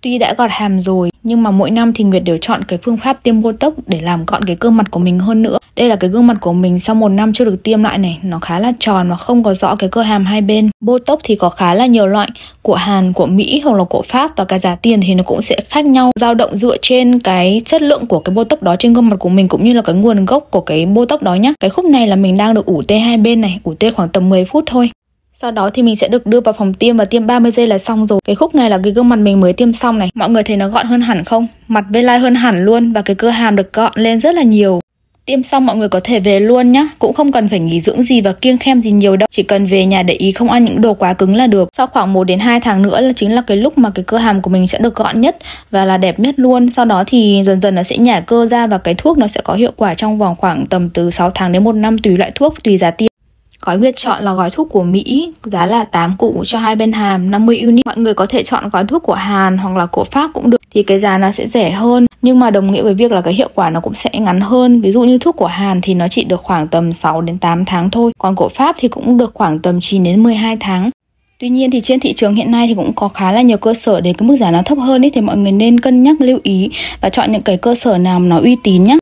Tuy đã gọt hàm rồi nhưng mà mỗi năm thì Nguyệt đều chọn cái phương pháp tiêm Botox để làm gọn cái gương mặt của mình hơn nữa. Đây là cái gương mặt của mình sau một năm chưa được tiêm lại này, nó khá là tròn và không có rõ cái cơ hàm hai bên. Botox thì có khá là nhiều loại, của Hàn, của Mỹ hoặc là của Pháp và cả giá tiền thì nó cũng sẽ khác nhau, dao động dựa trên cái chất lượng của cái Botox đó trên gương mặt của mình cũng như là cái nguồn gốc của cái Botox đó nhá. Cái khúc này là mình đang được ủ tê hai bên này, ủ tê khoảng tầm 10 phút thôi. Sau đó thì mình sẽ được đưa vào phòng tiêm và tiêm 30 giây là xong rồi. Cái khúc này là cái gương mặt mình mới tiêm xong này. Mọi người thấy nó gọn hơn hẳn không? Mặt bên lai hơn hẳn luôn và cái cơ hàm được gọn lên rất là nhiều. Tiêm xong mọi người có thể về luôn nhá Cũng không cần phải nghỉ dưỡng gì và kiêng khem gì nhiều đâu Chỉ cần về nhà để ý không ăn những đồ quá cứng là được Sau khoảng 1 đến 2 tháng nữa là chính là cái lúc mà cái cơ hàm của mình sẽ được gọn nhất Và là đẹp nhất luôn Sau đó thì dần dần nó sẽ nhả cơ ra và cái thuốc nó sẽ có hiệu quả trong vòng khoảng tầm từ 6 tháng đến 1 năm tùy loại thuốc, tùy giá tiêm Gói Nguyệt chọn là gói thuốc của Mỹ, giá là 8 cụ cho hai bên hàm 50 unit. Mọi người có thể chọn gói thuốc của Hàn hoặc là của Pháp cũng được thì cái giá nó sẽ rẻ hơn nhưng mà đồng nghĩa với việc là cái hiệu quả nó cũng sẽ ngắn hơn. Ví dụ như thuốc của Hàn thì nó chỉ được khoảng tầm 6 đến 8 tháng thôi, còn của Pháp thì cũng được khoảng tầm 9 đến 12 tháng. Tuy nhiên thì trên thị trường hiện nay thì cũng có khá là nhiều cơ sở để cái mức giá nó thấp hơn ấy thì mọi người nên cân nhắc lưu ý và chọn những cái cơ sở nào nó uy tín nhé.